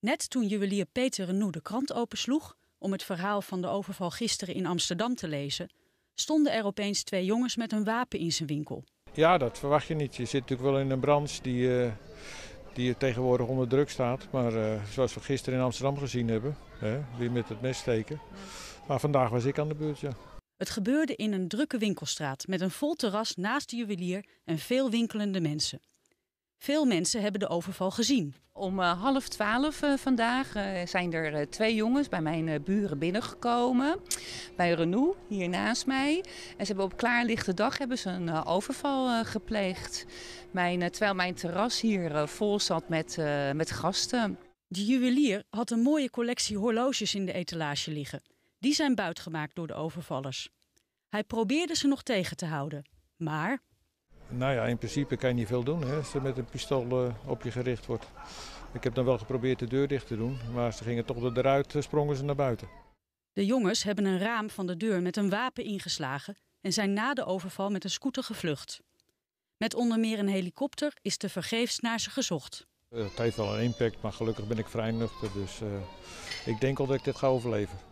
Net toen juwelier Peter Renou de krant opensloeg om het verhaal van de overval gisteren in Amsterdam te lezen, stonden er opeens twee jongens met een wapen in zijn winkel. Ja, dat verwacht je niet. Je zit natuurlijk wel in een branche die, uh, die tegenwoordig onder druk staat. Maar uh, zoals we gisteren in Amsterdam gezien hebben, hè, weer met het mes steken. Maar vandaag was ik aan de beurt, ja. Het gebeurde in een drukke winkelstraat met een vol terras naast de juwelier en veel winkelende mensen. Veel mensen hebben de overval gezien. Om uh, half twaalf uh, vandaag uh, zijn er twee jongens bij mijn buren binnengekomen. Bij Renault, hier naast mij. En ze hebben op klaarlichte dag hebben ze een overval gepleegd. Mijn, terwijl mijn terras hier vol zat met, met gasten. De juwelier had een mooie collectie horloges in de etalage liggen. Die zijn buitgemaakt door de overvallers. Hij probeerde ze nog tegen te houden. Maar nou ja, in principe kan je niet veel doen hè, als er met een pistool uh, op je gericht wordt. Ik heb dan wel geprobeerd de deur dicht te doen, maar ze gingen toch eruit, sprongen ze naar buiten. De jongens hebben een raam van de deur met een wapen ingeslagen en zijn na de overval met een scooter gevlucht. Met onder meer een helikopter is te vergeefs naar ze gezocht. Het heeft wel een impact, maar gelukkig ben ik vrij nuchter, dus uh, ik denk al dat ik dit ga overleven.